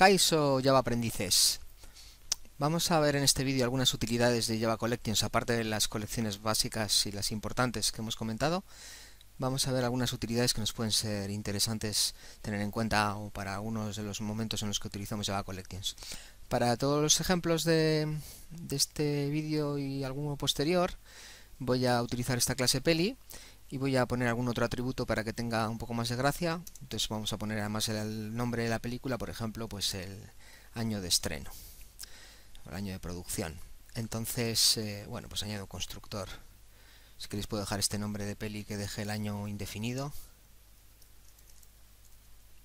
Kais o Java aprendices. Vamos a ver en este vídeo algunas utilidades de Java Collections, aparte de las colecciones básicas y las importantes que hemos comentado. Vamos a ver algunas utilidades que nos pueden ser interesantes tener en cuenta o para algunos de los momentos en los que utilizamos Java Collections. Para todos los ejemplos de, de este vídeo y alguno posterior, voy a utilizar esta clase Peli y voy a poner algún otro atributo para que tenga un poco más de gracia. Entonces vamos a poner además el nombre de la película, por ejemplo, pues el año de estreno, el año de producción. Entonces, eh, bueno, pues añado constructor. Si queréis puedo dejar este nombre de peli que deje el año indefinido.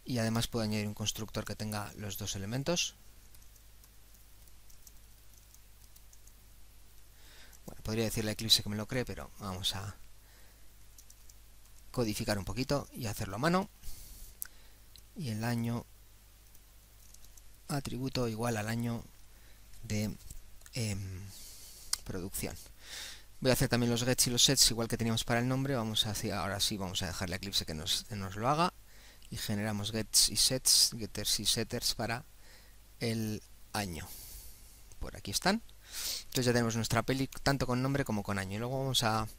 Y además puedo añadir un constructor que tenga los dos elementos. Bueno, podría decirle a Eclipse que me lo cree, pero vamos a codificar un poquito y hacerlo a mano. Y el año atributo igual al año de eh, producción. Voy a hacer también los gets y los sets igual que teníamos para el nombre. Vamos a hacer, ahora sí vamos a dejarle a Eclipse que nos, que nos lo haga. Y generamos gets y sets, getters y setters para el año. Por aquí están. Entonces ya tenemos nuestra peli tanto con nombre como con año. Y luego vamos a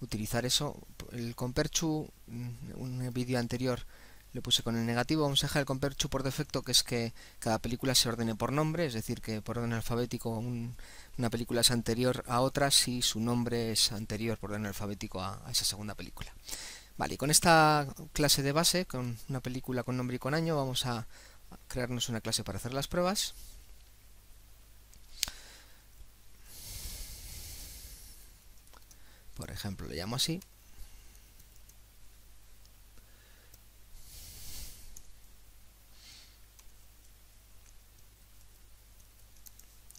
utilizar eso. El Comperchu, un vídeo anterior le puse con el negativo, vamos a dejar el Comperchu por defecto, que es que cada película se ordene por nombre, es decir, que por orden alfabético un, una película es anterior a otra si su nombre es anterior por orden alfabético a, esa segunda película. Vale, con esta clase de base, con una película con nombre y con año, vamos a crearnos una clase para hacer las pruebas. Por ejemplo, le llamo así.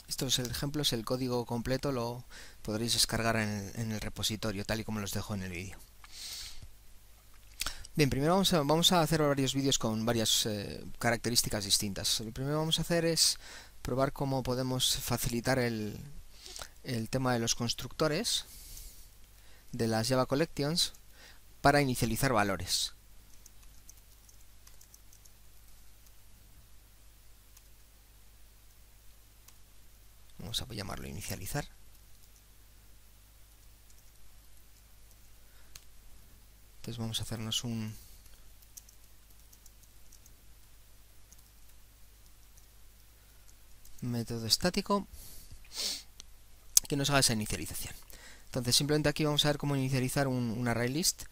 Estos ejemplos, el código completo lo podréis descargar en el, el repositorio, tal y como los dejo en el vídeo. Bien, primero vamos a, hacer varios vídeos con varias eh, características distintas. Lo primero que vamos a hacer es probar cómo podemos facilitar el, el tema de los constructores de las Java Collections para inicializar valores. Vamos a llamarlo inicializar. Entonces vamos a hacernos un método estático que nos haga esa inicialización. Entonces simplemente aquí vamos a ver cómo inicializar un, un array list.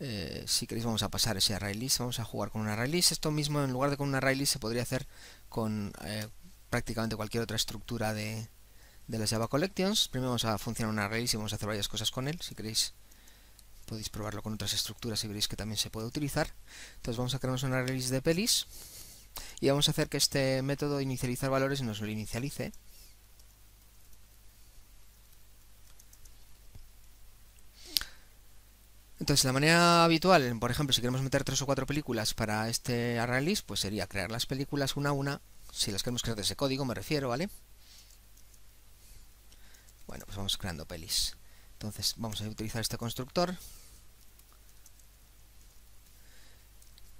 Eh, si queréis vamos a pasar ese array list, vamos a jugar con un array list. Esto mismo en lugar de con un array list se podría hacer con eh, prácticamente cualquier otra estructura de, de las Java Collections. Primero vamos a funcionar un array list y vamos a hacer varias cosas con él. Si queréis podéis probarlo con otras estructuras y veréis que también se puede utilizar. Entonces vamos a crearnos un array list de pelis y vamos a hacer que este método inicializar valores nos lo inicialice. Entonces, la manera habitual, por ejemplo, si queremos meter tres o cuatro películas para este list, pues sería crear las películas una a una, si las queremos crear de ese código, me refiero, ¿vale? Bueno, pues vamos creando pelis. Entonces, vamos a utilizar este constructor.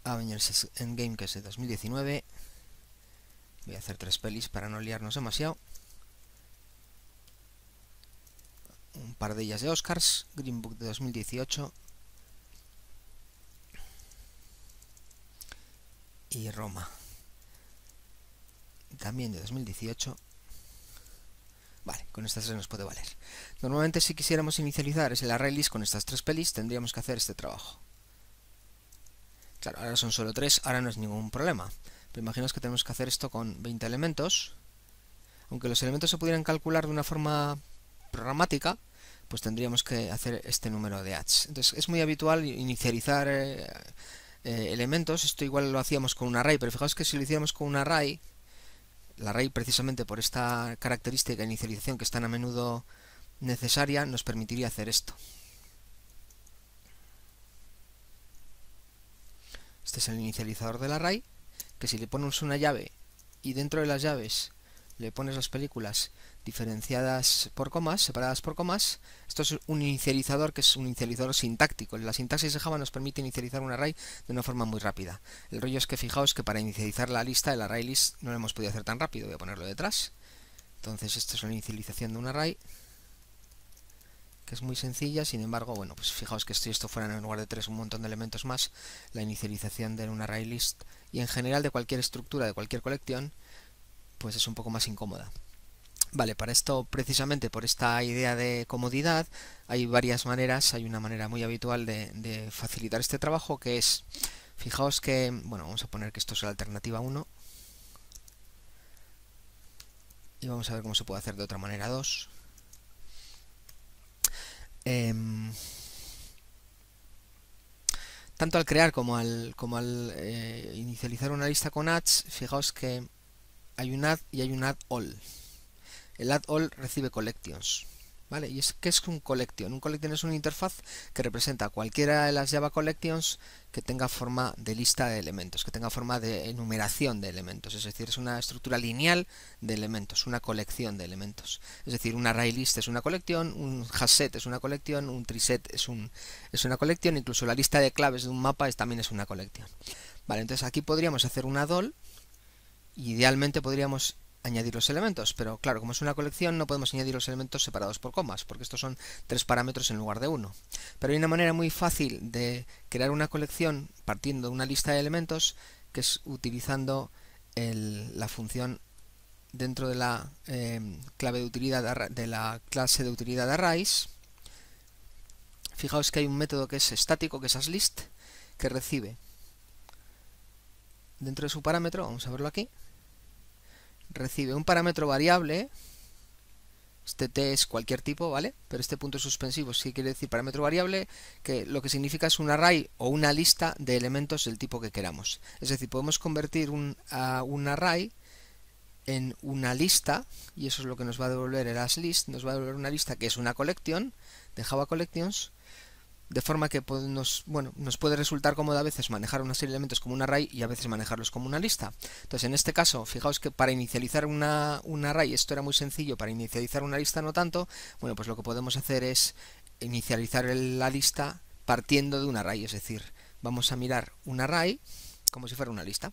Avengers Endgame, que es de 2019. Voy a hacer tres pelis para no liarnos demasiado. Un par de ellas de Oscars. Green Book de 2018. Y Roma. También de 2018. Vale, con estas tres nos puede valer. Normalmente si quisiéramos inicializar el array list con estas tres pelis, tendríamos que hacer este trabajo. Claro, ahora son solo tres, ahora no es ningún problema. Pero imaginaos que tenemos que hacer esto con 20 elementos. Aunque los elementos se pudieran calcular de una forma programática, pues tendríamos que hacer este número de adds. Entonces es muy habitual inicializar eh, eh, elementos, esto igual lo hacíamos con un array, pero fijaos que si lo hiciéramos con un array, el array precisamente por esta característica de inicialización que es tan a menudo necesaria, nos permitiría hacer esto. Este es el inicializador del array, que si le ponemos una llave y dentro de las llaves le pones las películas diferenciadas por comas, separadas por comas. Esto es un inicializador que es un inicializador sintáctico. La sintaxis de Java nos permite inicializar un array de una forma muy rápida. El rollo es que fijaos que para inicializar la lista, el array list, no lo hemos podido hacer tan rápido. Voy a ponerlo detrás. Entonces, esto es la inicialización de un array que es muy sencilla, sin embargo, bueno, pues fijaos que si esto fuera en lugar de tres un montón de elementos más, la inicialización de un array list y en general de cualquier estructura, de cualquier colección, pues es un poco más incómoda. Vale, para esto, precisamente por esta idea de comodidad, hay varias maneras, hay una manera muy habitual de, facilitar este trabajo, que es, fijaos que, bueno, vamos a poner que esto es la alternativa 1, y vamos a ver cómo se puede hacer de otra manera 2. Em, tanto al crear como al, como al eh, inicializar una lista con ads, fijaos que hay un add y hay un add all. El add all recibe collections. ¿Vale? ¿Y es, qué es un collection? Un collection es una interfaz que representa cualquiera de las Java collections que tenga forma de lista de elementos, que tenga forma de enumeración de elementos, es decir, es una estructura lineal de elementos, una colección de elementos. Es decir, un array list es una colección, un hasset es una colección, un triset es, un, es una colección, incluso la lista de claves de un mapa es, también es una colección. Vale, entonces aquí podríamos hacer una doll, idealmente podríamos añadir los elementos, pero claro, como es una colección no podemos añadir los elementos separados por comas, porque estos son tres parámetros en lugar de uno. Pero hay una manera muy fácil de crear una colección partiendo de una lista de elementos, que es utilizando la función dentro de la em, clave de utilidad de la clase de utilidad arrays. Fijaos que hay un método que es estático, que es asList, que recibe dentro de su parámetro, vamos a verlo aquí, recibe un parámetro variable, este t es cualquier tipo, ¿vale? Pero este punto suspensivo sí quiere decir parámetro variable, que lo que significa es un array o una lista de elementos del tipo que queramos. Es decir, podemos convertir un, un array en una lista, y eso es lo que nos va a devolver el asList, nos va a devolver una lista que es una collection de Java Collections, de forma que nos, bueno, nos puede resultar cómodo a veces manejar una serie de elementos como un array y a veces manejarlos como una lista. Entonces, en este caso, fijaos que para inicializar una, un array esto era muy sencillo, para inicializar una lista no tanto, bueno, pues lo que podemos hacer es inicializar la lista partiendo de un array, es decir, vamos a mirar un array como si fuera una lista.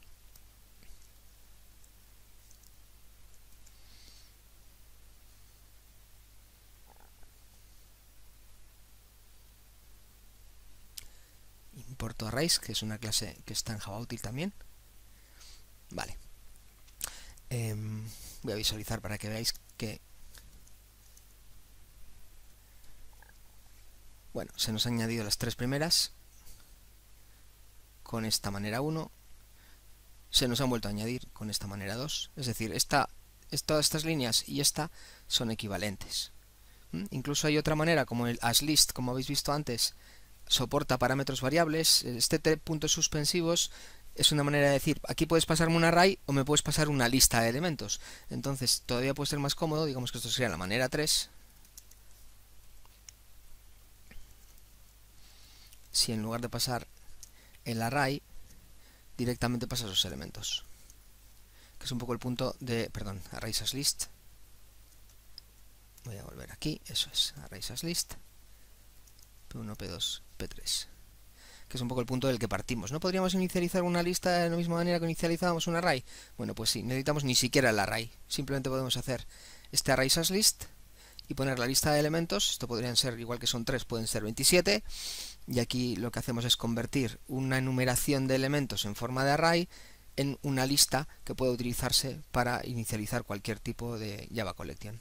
Importo arrays, que es una clase que está en Java útil también. Vale. Em, voy a visualizar para que veáis que... Bueno, se nos han añadido las tres primeras. Con esta manera 1. Se nos han vuelto a añadir con esta manera 2. Es decir, esta, todas estas líneas y esta son equivalentes. ¿Mm? Incluso hay otra manera, como el asList, como habéis visto antes, soporta parámetros variables. Este puntos suspensivos es una manera de decir, aquí puedes pasarme un array o me puedes pasar una lista de elementos. Entonces, todavía puede ser más cómodo, digamos que esto sería la manera 3. Si en lugar de pasar el array, directamente pasas los elementos. Que es un poco el punto de, perdón, arrays as list. Voy a volver aquí, eso es, arrays as list. P1, P2, P3 que es un poco el punto del que partimos. ¿No podríamos inicializar una lista de la misma manera que inicializábamos un array? Bueno, pues sí, necesitamos ni siquiera el array. Simplemente podemos hacer este array list y poner la lista de elementos. Esto podrían ser, igual que son 3, pueden ser 27. Y aquí lo que hacemos es convertir una enumeración de elementos en forma de array en una lista que puede utilizarse para inicializar cualquier tipo de Java Collection.